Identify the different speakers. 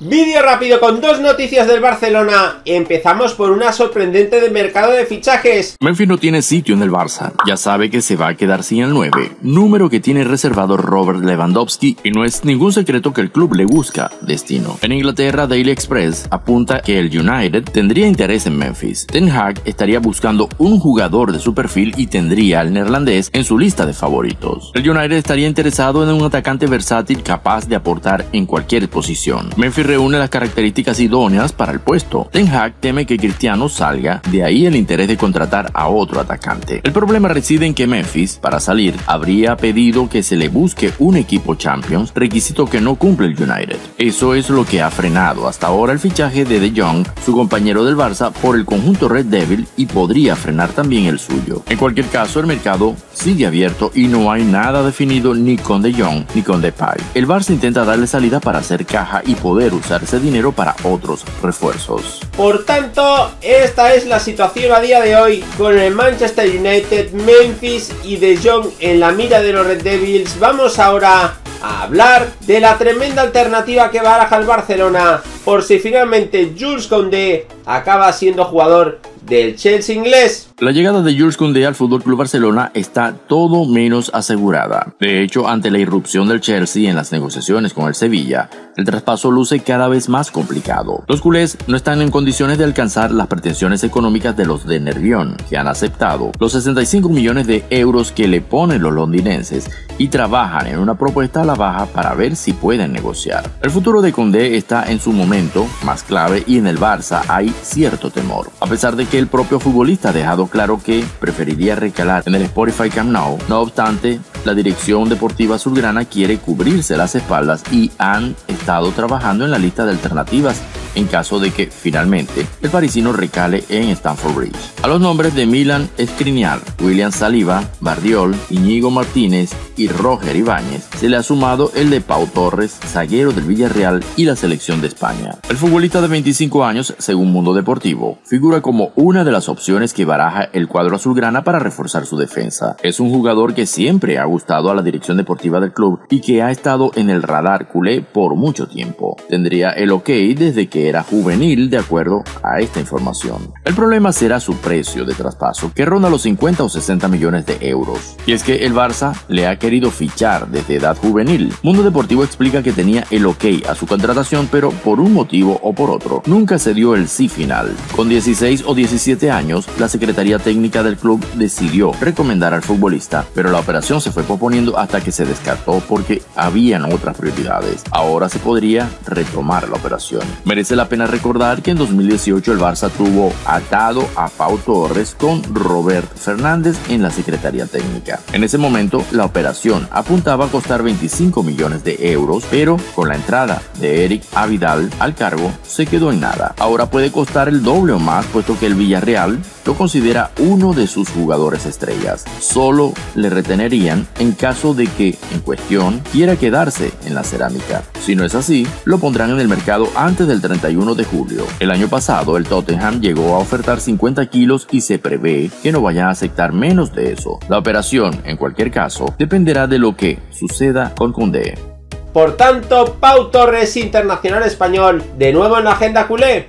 Speaker 1: Vídeo rápido con dos noticias del Barcelona. Empezamos por una sorprendente de mercado de fichajes.
Speaker 2: Memphis no tiene sitio en el Barça. Ya sabe que se va a quedar sin el 9, número que tiene reservado Robert Lewandowski y no es ningún secreto que el club le busca destino. En Inglaterra, Daily Express apunta que el United tendría interés en Memphis. Ten Hag estaría buscando un jugador de su perfil y tendría al neerlandés en su lista de favoritos. El United estaría interesado en un atacante versátil capaz de aportar en cualquier posición. Reúne las características idóneas para el puesto. Ten Hag teme que Cristiano salga, de ahí el interés de contratar a otro atacante. El problema reside en que Memphis, para salir, habría pedido que se le busque un equipo Champions, requisito que no cumple el United. Eso es lo que ha frenado hasta ahora el fichaje de De Jong, su compañero del Barça, por el conjunto Red Devil y podría frenar también el suyo. En cualquier caso, el mercado sigue abierto y no hay nada definido ni con De Jong ni con Depay. El Barça intenta darle salida para hacer caja y poder usar ese dinero para otros refuerzos.
Speaker 1: Por tanto, esta es la situación a día de hoy con el Manchester United, Memphis y De Jong en la mira de los Red Devils. Vamos ahora a hablar de la tremenda alternativa que baraja el Barcelona por si finalmente Jules Condé acaba siendo jugador del Chelsea inglés.
Speaker 2: La llegada de Jules Koundé al FC Barcelona está todo menos asegurada. De hecho, ante la irrupción del Chelsea en las negociaciones con el Sevilla, el traspaso luce cada vez más complicado. Los culés no están en condiciones de alcanzar las pretensiones económicas de los de Nervión, que han aceptado los 65 millones de euros que le ponen los londinenses y trabajan en una propuesta a la baja para ver si pueden negociar. El futuro de Condé está en su momento más clave y en el Barça hay cierto temor, a pesar de que el propio futbolista ha dejado claro que preferiría recalar en el Spotify Camp Nou. No obstante, la dirección deportiva azulgrana quiere cubrirse las espaldas y han estado trabajando en la lista de alternativas en caso de que finalmente el parisino recale en Stamford Bridge. A los nombres de Milan Skriniar, William Saliba, Bardiol, Iñigo Martínez y Roger Ibáñez se le ha sumado el de Pau Torres, zaguero del Villarreal y la selección de España. El futbolista de 25 años, según Mundo Deportivo, figura como una de las opciones que baraja el cuadro azulgrana para reforzar su defensa. Es un jugador que siempre ha gustado a la dirección deportiva del club y que ha estado en el radar culé por mucho tiempo. Tendría el ok desde que era juvenil de acuerdo a esta información. El problema será su precio de traspaso, que ronda los 50 o 60 millones de euros. Y es que el Barça le ha querido fichar desde edad juvenil. Mundo Deportivo explica que tenía el ok a su contratación, pero por un motivo o por otro, nunca se dio el sí final. Con 16 o 17 años, la Secretaría Técnica del club decidió recomendar al futbolista, pero la operación se fue proponiendo hasta que se descartó porque habían otras prioridades. Ahora se podría retomar la operación. Merece la pena recordar que en 2018 el Barça tuvo atado a Pau Torres con Robert Fernández en la Secretaría Técnica. En ese momento, la apuntaba a costar 25 millones de euros, pero con la entrada de Eric Avidal al cargo se quedó en nada. Ahora puede costar el doble o más, puesto que el Villarreal lo considera uno de sus jugadores estrellas. Solo le retenerían en caso de que, en cuestión, quiera quedarse en la cerámica. Si no es así, lo pondrán en el mercado antes del 31 de julio. El año pasado, el Tottenham llegó a ofertar 50 kilos y se prevé que no vayan a aceptar menos de eso. La operación, en cualquier caso, dependerá de lo que suceda con Condé.
Speaker 1: Por tanto, Pau Torres, internacional español, de nuevo en la agenda culé.